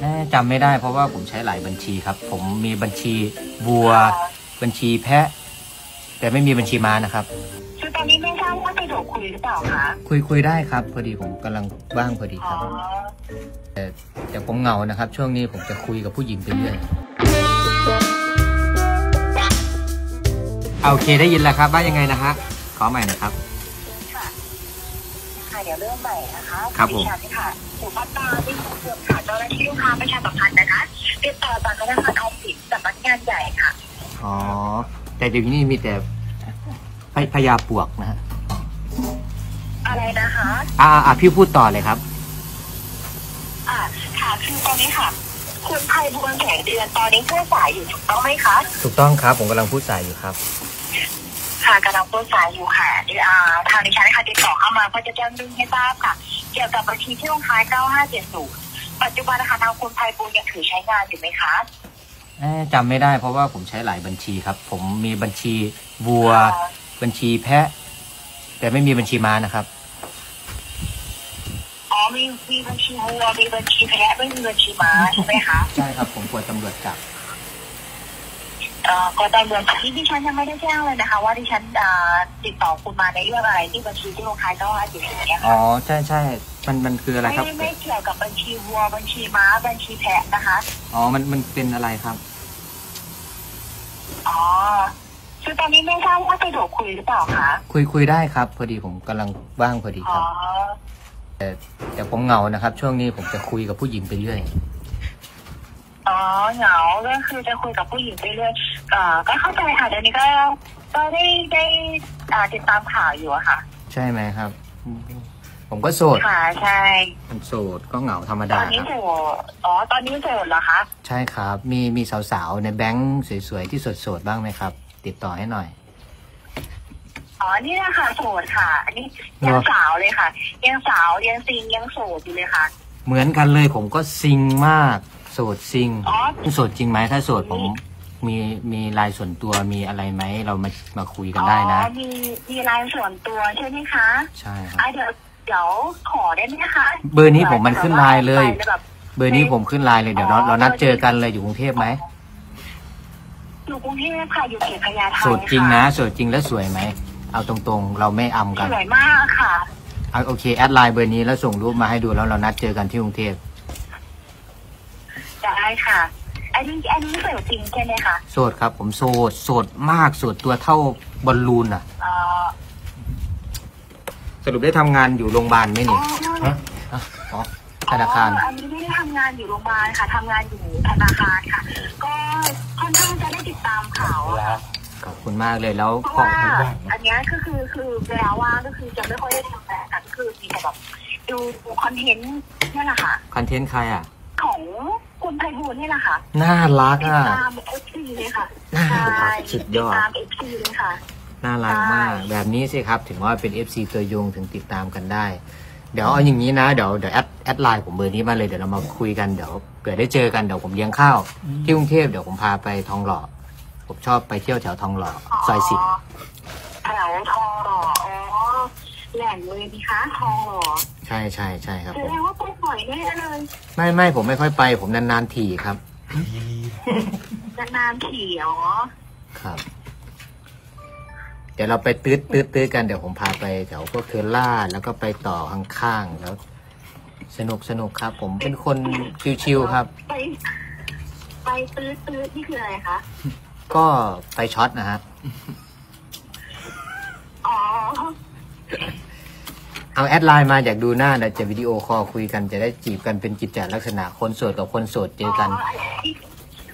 แม่จำไม่ได้เพราะว่าผมใช้หลายบัญชีครับ ผมมีบัญชีวัว บัญชีแพะ แต่ไม่มีบัญชีม้านะครับคือตอนนี้ไม่ทราบว่าสะดวกคุยหรือเปล่าคะคุยคุยได้ครับ พอดีผมกำลังว่างพอดีอ๋คอรับแต่แต่ผมเหงานะครับ ช่วงนี้ผมจะคุยกับผู้หญิงไปเรื่อยเอาโอเคได้ยินแล้วครับว่ายังไงนะฮะขอใหม่นะครับค่ะค่ะเดี๋ยวเริ่มใหม่นะคะครับผมดิฉันค่ะสุภัตตาที่ถูกเกือบค่ะเจ้าหน้าที่ลูกค้าประชาสัมพันธ์นะคะติดต่อจากธนาคารออมสินสำนักงานใหญ่ค่ะอ๋อแต่เดี๋ยวนี้มีแต่พพญาปวกนะฮะอะไรนะคะอ่าอ่าพี่พูดต่อเลยครับ อ่าค่ะคือตอนนี้ค่ะ คุณไพบุญแสงเดือนตอนนี้ผู้สายอยู่ถูกต้องไหมคะ ถูกต้องครับ ผมกำลังพูดสายอยู่ครับ ค่ะกำลังผู้สายอยู่ค่ะอ่าทางดิฉันค่ะติดต่อเข้ามาเพื่อจะแจ้งเรื่องให้ทราบค่ะ เกี่ยวกับบัญชีที่ลงท้าย 9570 ปัจจุบันนะคะทางคุณไพบุญยังถือใช้งานอยู่ไหมคะแม่จำไม่ได้เพราะว่าผมใช้หลายบัญชีครับ ผมมีบัญชีวัว บัญชีแพะ แต่ไม่มีบัญชีม้านะครับอ๋อมีมีบัญชีวัวมีบัญชีแพะไม่มีบัญชีม้าใช่ไหมคะใช่ครับผมกลัวตำรวจจับเอ่อ ก็ตำรวจที่ดิฉันยังไม่ได้แจ้งเลยนะคะ ว่าดิฉันอ่าติดต่อคุณมาในเรื่องอะไรที่บัญชีที่ลงท้าย9570เนี่ยอ๋อค่ะใช่ใช่มันมันคืออะไรครับไม่ไม่เกี่ยวกับบัญชีวัวบัญชีม้าบัญชีแพะนะคะอ๋อมันมันเป็นอะไรครับอ๋อคือตอนนี้ไม่ทราบว่าสะดวกคุยหรือเปล่าคะคุยคุยได้ครับ พอดีผมกำลังว่างพอดีอ๋คอรับแต่แต่ผมเหงานะครับ ช่วงนี้ผมจะคุยกับผู้หญิงไปเรื่อย อ๋อเหงาก็คือจะคุยกับผู้หญิงไปเรื่อยเอ่อก็เข้าใจค่ะเดี๋ยวนี้ก็ก็ได้ได้อ่าติดตามข่าวอยู่อะค่ะ ใช่ไหมครับ ผมก็โสดค่ะใช่ผมโสดก็เหงาธรรมตดาอนนี้ครับโสดอ๋อตอนนี้โสดเหรอคะใช่ครับ มีมีสาวๆในแบงค์สวยๆที่โสดๆบ้างไหมครับ ติดต่อให้หน่อย อ๋อนี่นะคะโสดค่ะ อันนี้ยังเหรอสาวเลยค่ะ ยังสาวยังซิงยังโสดอยู่เลยค่ะ เหมือนกันเลยผมก็ซิงมาก โสดซิงอ๋อโสดจริงไหมถ้าโสดผมมีมีไลายส่วนตัวมีอะไรไหมเรามามาคุยกันได้นะอ๋อมีมีไลน์ส่วนตัวใช่ไหมคะใช่ครับอะเดี๋ยวเดี๋ยวขอได้ไหมคะเบอร์นี้ผมมันขึ้นไลน์เลยแบบเบอร์นี้ผมขึ้นไลน์เลยเดี๋ยวเราอ๋อเรานัดเจอกันเลยอยู่กรุงเทพไหมอยู่กรุงเทพค่ะอยู่เขตพญาไทโสดจริงนะโสดจริงแล้วสวยไหมเอาตรงๆ เราไม่อำกันสวยมากค่ะเอาโอเค add ไลน์เบอร์นี้แล้วส่งรูปมาให้ดูแล้วเรานัดเจอกันที่กรุงเทพ ได้ค่ะ อันนี้อันนี้สวยจริงใช่ไหมคะโสดครับผมโสดโสดมากโสดตัวเท่าบอลลูนอะ เอ่อสรุปได้ทำงานอยู่โรงพยาบาลไหมอ๋นี่ออ๋อธนาคาร อ๋ออันนี้ไม่ได้ทำงานอยู่โรงพยาบาลค่ะทำงานอยู่ธนาคารค่ะ ก็ค่อนข้างจะได้ติดตามข่าวอะค่ะ ขอบคุณมากเลยแล้วเพราะขอว่าอันเนี้ยก็คือคือเวลาว่างก็คือจะไม่ค่อยได้ทำงานกันคือมีแต่แบบดูคอนเทนต์นี่แหละค่ะ คอนเทนต์ใครอะ ของ คุณไพบูลย์นี่แหละค่ะน่ารักติดอะ ตาม FC เลยค่ะน่ารักใช่สุดยอด ติตาม FC เลยค่ะ น่ารักมาก ใช่ แบบนี้สิครับ ถึงว่าเป็น FC ตัวยงถึงติดตามกันได้ เดี๋ยวเอาอย่างนี้นะ เดี๋ยวเดี๋ยว add add ไลน์ผมเบอร์นี้มาเลย เดี๋ยวเรามาคุยกัน เดี๋ยวเผื่อได้เจอกัน เดี๋ยวผมเลี้ยงข้าว ที่กรุงเทพเดี๋ยวผมพาไปทองหล่อ ผมชอบไปเที่ยวแถวทองหล่อซอยสิบแถวทองหล่ออ๋อแหล่งเลยดีคะทองหล่อ ใช่ใช่ใช่ครับแสผม ดงว่าไปปล่อยแน่เลยไม่ไม่ผมไม่ค่อยไป ผมนานๆทีครับ นานๆถี่อ๋อครับ เดี๋ยวเราไปตืดตืดตืดกันเดี๋ยวผมพาไปแถวพวกเทอร่าแล้วก็ไปต่อข้างๆแล้ว สนุกสนุกครับ ผมเป็นคนชิวๆครับ ไป ไปตื้อตื้อนี่คืออะไรคะก็ไปช็อตนะฮะอ๋อ เอา add ไลน์มาอยากดูหน้านะจะวิดีโอคอลคุยกันจะได้จีบกันเป็นกิจจลักษณะคนโสดกับคนโสดเจอกันอ๋ออันนี้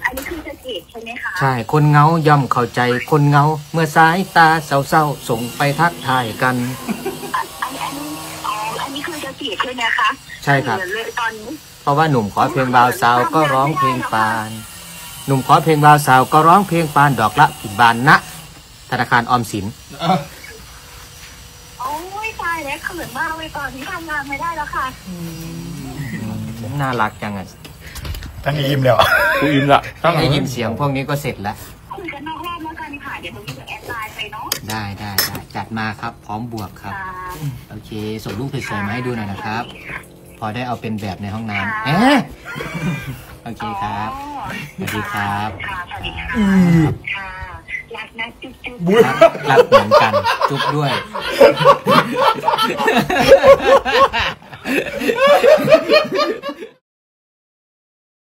อันนี้คือจะจีบใช่ไหมคะใช่คนเหงาย่อมเข้าใจคนเหงาเมื่อสายตาเศร้าๆส่งไปทักทายกันอันอันอันนี้อ๋ออันนี้คือจะจีบใช่ไหมคะใช่ครับเดี๋ยวเลยตอนนี้เพราะว่าหนุ่มขอเพลงบาวสาวก็ร้องเพลงปาน หนุ่มขอเพลงบาวสาวก็ร้องเพลงปานดอกละผิดบานณธนาคารออมสินโอ้ ยตายแล้วเขินมากเลยตอนนี้ทำงานไม่ได้แล้วค่ะ น่ารักจังอะทั้งยิ้มแล้วกูอินละต้องได้ยินเสียงพวกนี้ก็เสร็จแล้วคุยกันนอกรอบแล้วกันค่ะเดี๋ยวตรงนี้จะแอดไลน์ไปเนาะได้ได้ได้จัดมาครับ พร้อมบวกครับค่ะโอเค ส่งรูปสวยๆมาให้ดูหน่อยนะครับ พอได้เอาเป็นแบบในห้องน้ำค่ะเอ๊ะโอเคครับอ๋อสวัสดีครับค่ะสวัสดีค่ะค่ะรักนะจุ๊บจุ๊บรักรักเหมือนกัน จุ๊บด้วย ハハハハ!